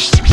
Peace.